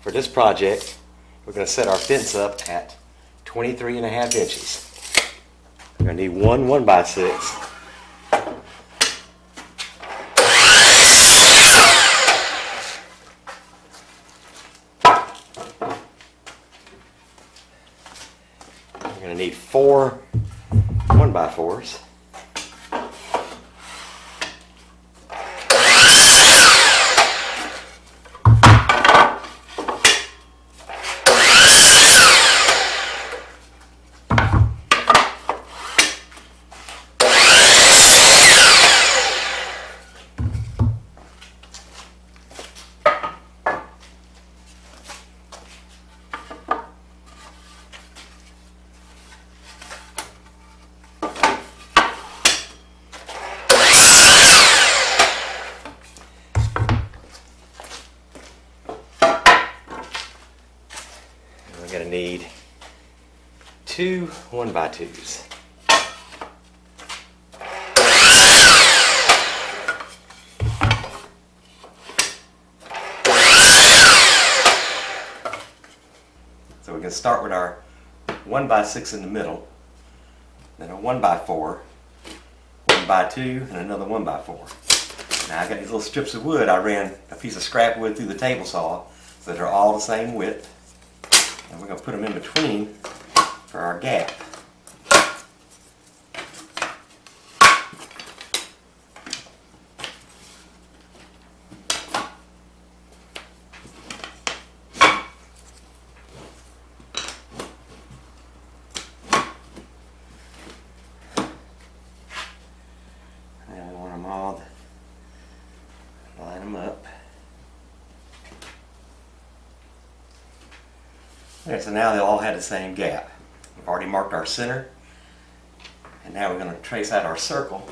for this project, we're going to set our fence up at 23 and a half inches. We're going to need one 1 by 6 We're going to need four 1 by 4s one by twos. So we can start with our one by six in the middle, then a one by four, one by two, and another one by four. Now I got these little strips of wood. I ran a piece of scrap wood through the table saw so they're all the same width. And we're going to put them in between for our gap. And we want them all to line them up. Okay, so now they all had the same gap. We've already marked our center. And now we're going to trace out our circle.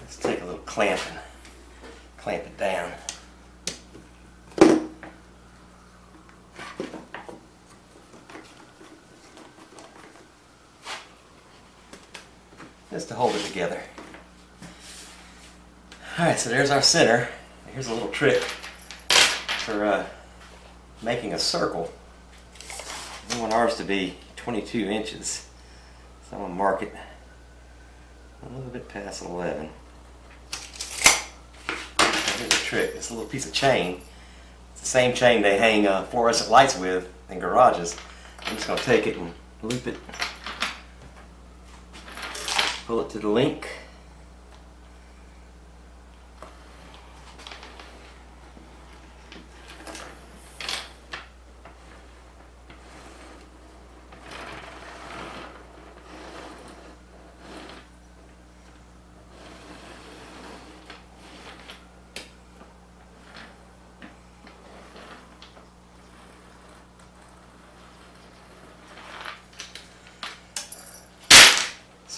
Let's take a little clamp and clamp it down. just to hold it together. Alright, so there's our center. Here's a little trick for uh, making a circle. We want ours to be 22 inches. So I'm going to mark it a little bit past 11. Here's a trick. It's a little piece of chain. It's the same chain they hang uh, fluorescent lights with in garages. I'm just going to take it and loop it pull it to the link.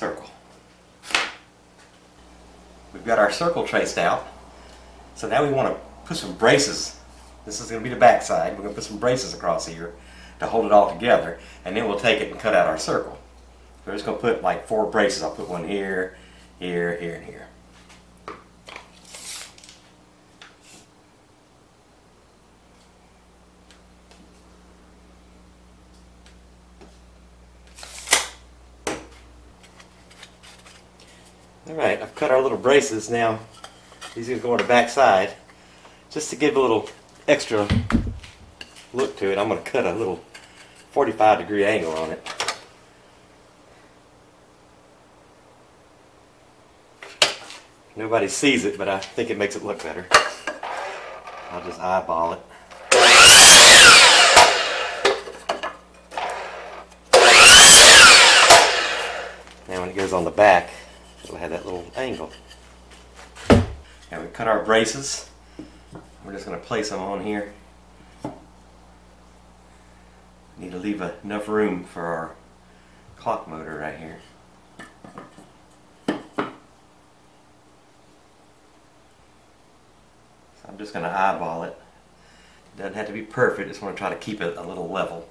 Circle. We've got our circle traced out. So now we want to put some braces. This is going to be the back side. We're going to put some braces across here to hold it all together. And then we'll take it and cut out our circle. So we're just going to put like four braces. I'll put one here, here, here, and here. Alright, I've cut our little braces now. These are going to the back side. Just to give a little extra look to it, I'm going to cut a little 45 degree angle on it. Nobody sees it, but I think it makes it look better. I'll just eyeball it. Now when it goes on the back, it'll have that little angle. Now we cut our braces. We're just going to place them on here. Need to leave enough room for our clock motor right here. So I'm just going to eyeball it. Doesn't have to be perfect, just want to try to keep it a little level.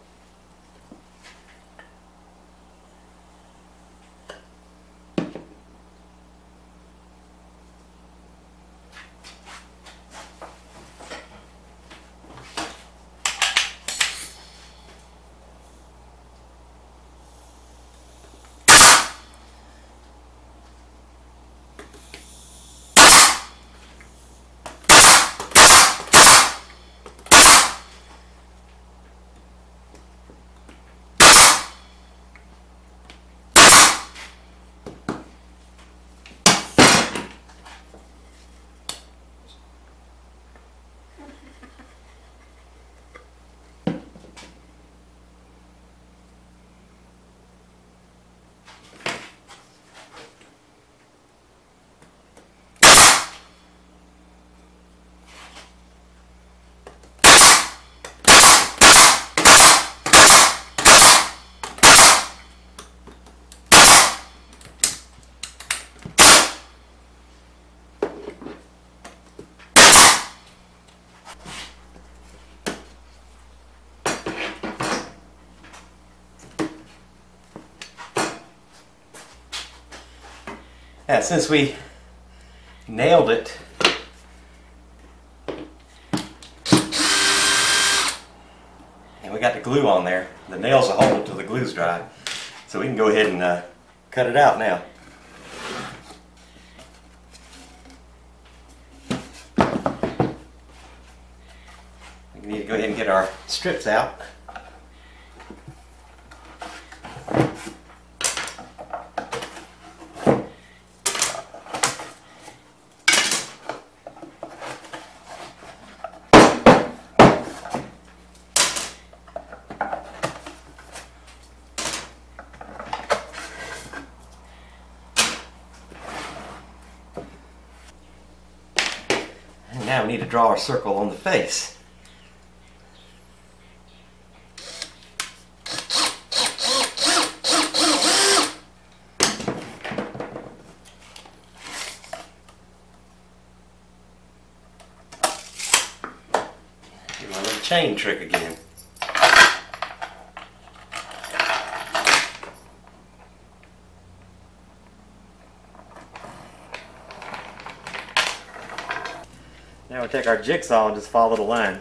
Yeah, since we nailed it, and we got the glue on there, the nails will hold until the glue's dry. So we can go ahead and uh, cut it out now. We need to go ahead and get our strips out. Draw a circle on the face. Do my little chain trick again. Take our jigsaw and just follow the line.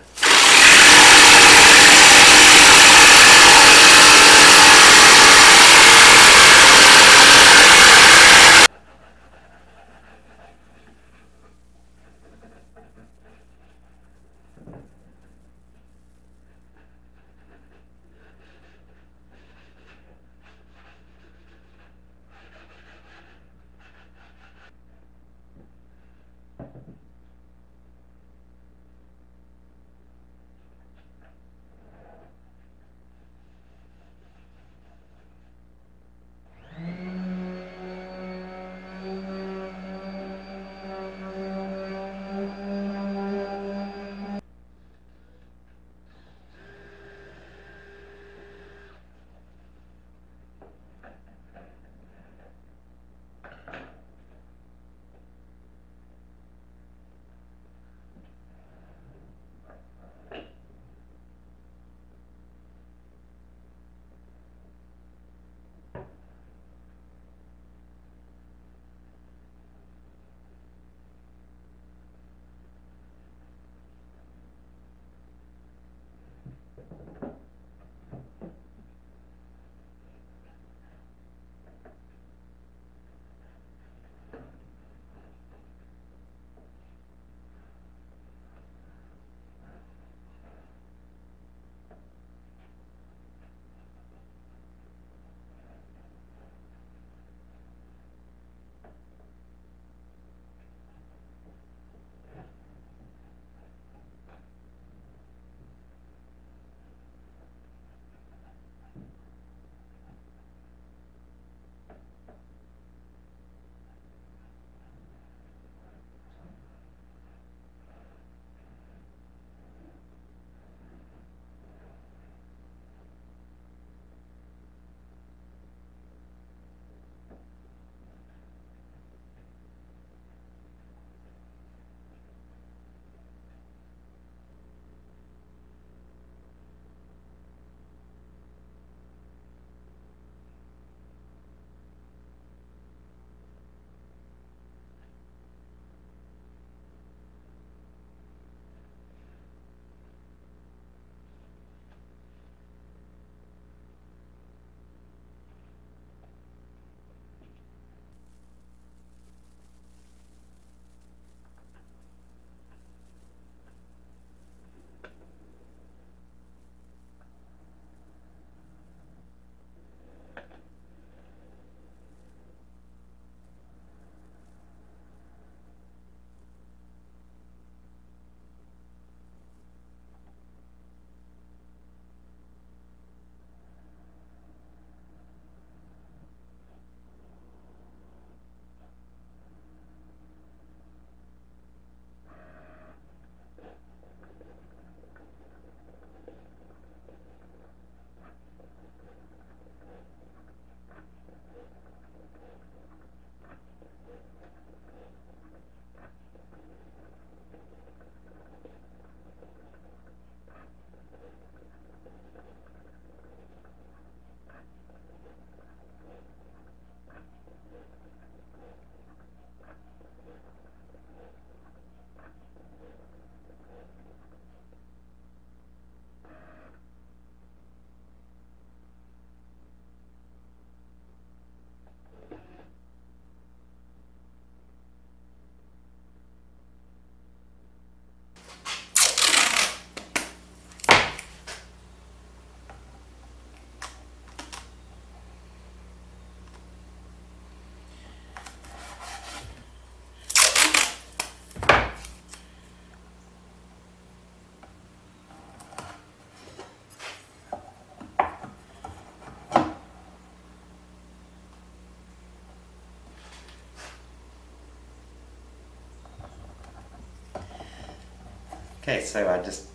Okay, so I just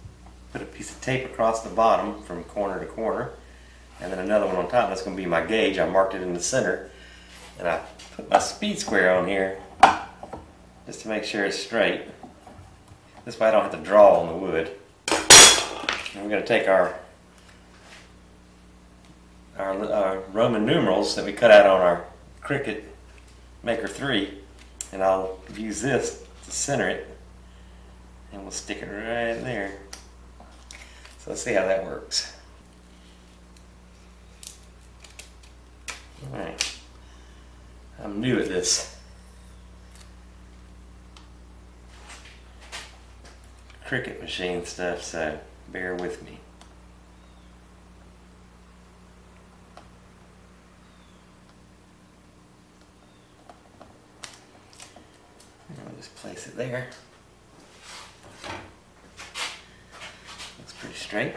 put a piece of tape across the bottom from corner to corner, and then another one on top. That's going to be my gauge. I marked it in the center, and I put my speed square on here just to make sure it's straight. This way I don't have to draw on the wood. And we're going to take our our uh, Roman numerals that we cut out on our Cricut Maker 3 and I'll use this to center it and we'll stick it right there. So let's see how that works. Alright. I'm new at this. Cricut machine stuff, so bear with me. I'll just place it there. Straight.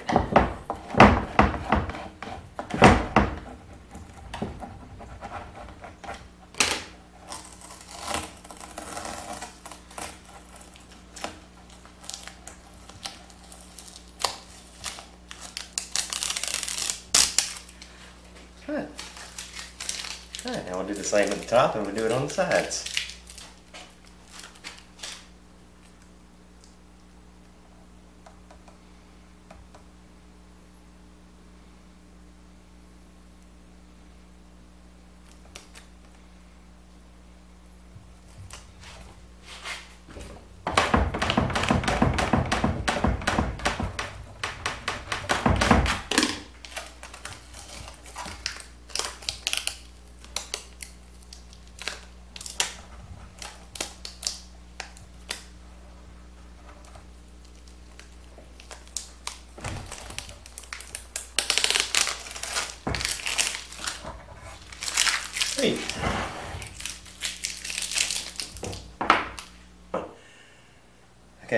Good. Alright, now we'll do the same at the top and we'll do it on the sides.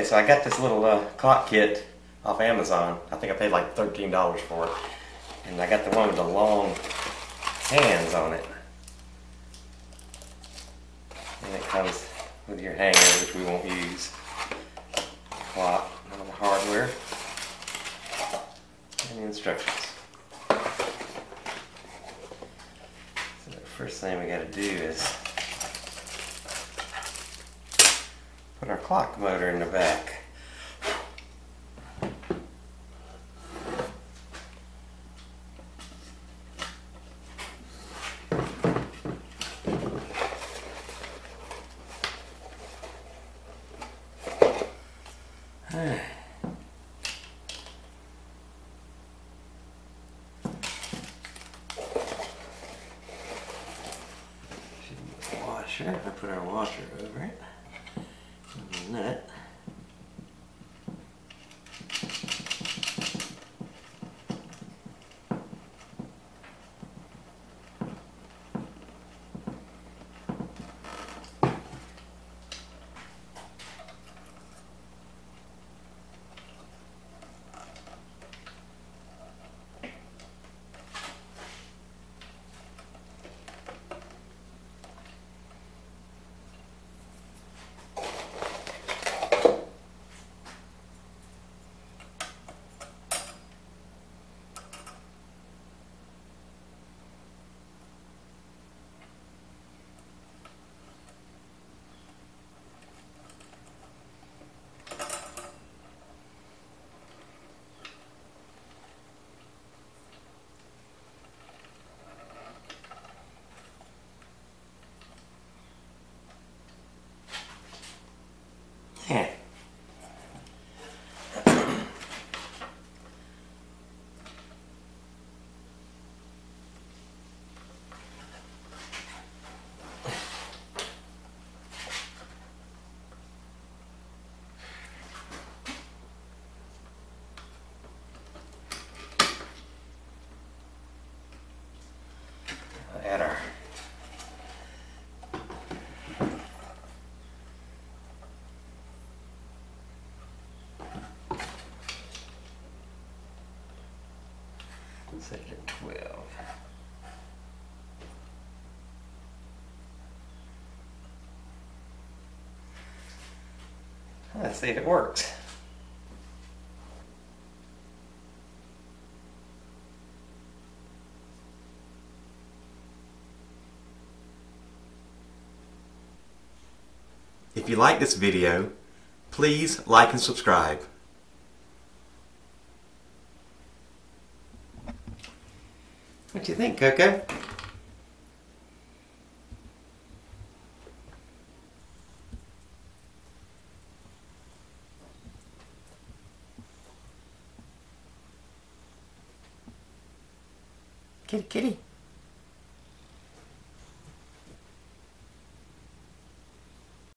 Okay, so I got this little uh, clock kit off Amazon. I think I paid like $13 for it. And I got the one with the long hands on it. And it comes with your hanger, which we won't use. Clock, all the hardware, and the instructions. So the first thing we gotta do is put our clock motor in the back. Should washer. I put our washer over it. And the 12. Let's see if it works. If you like this video, please like and subscribe. What do you think, Coco?